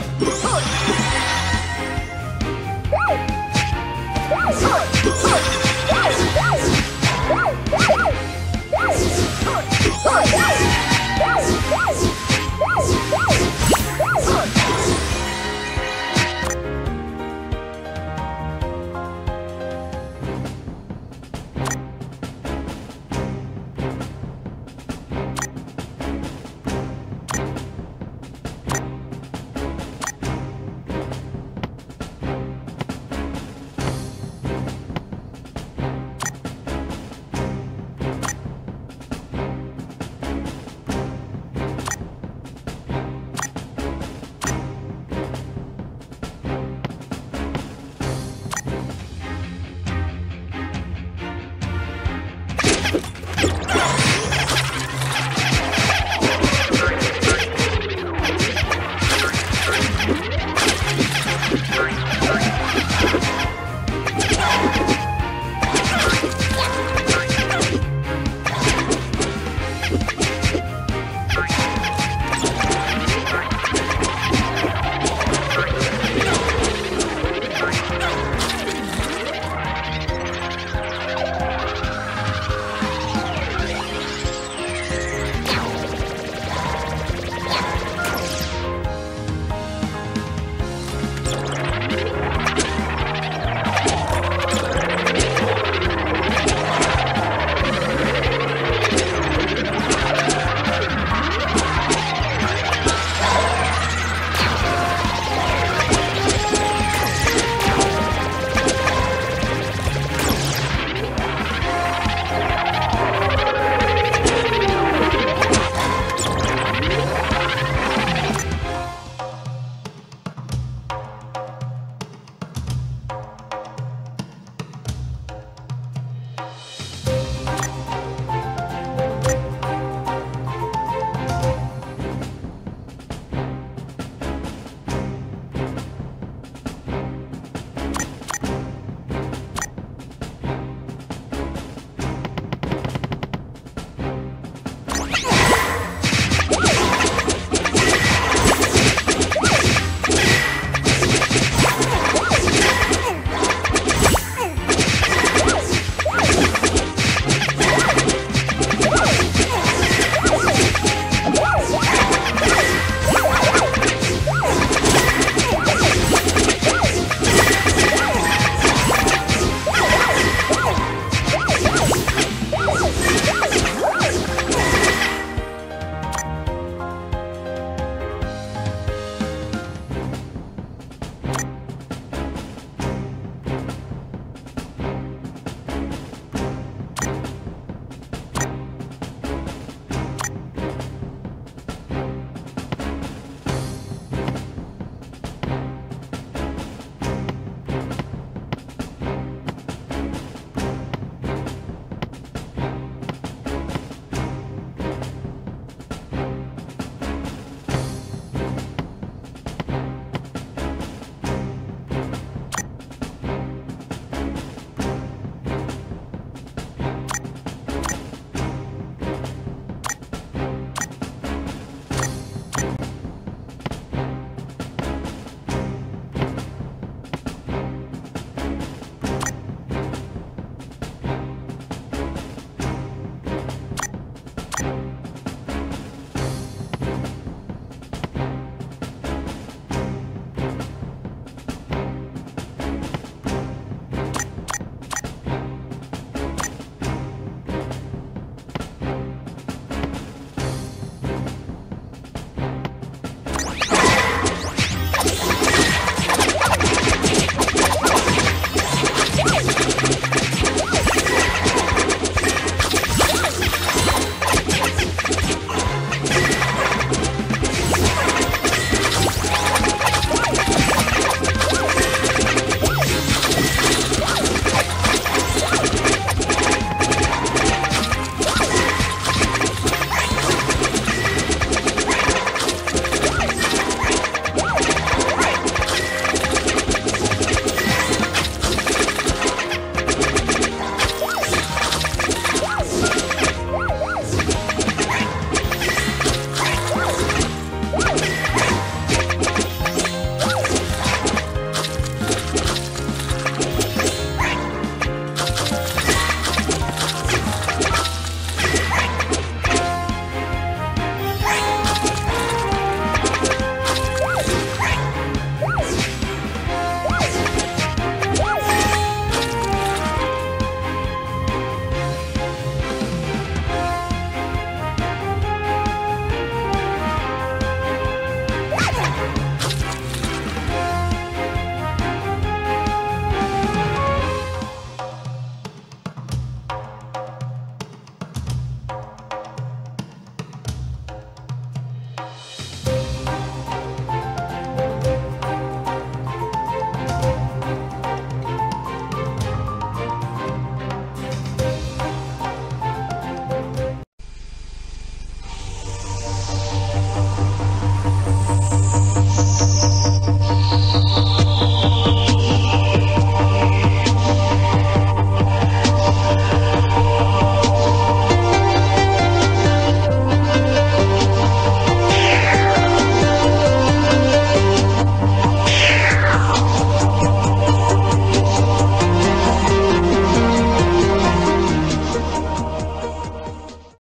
You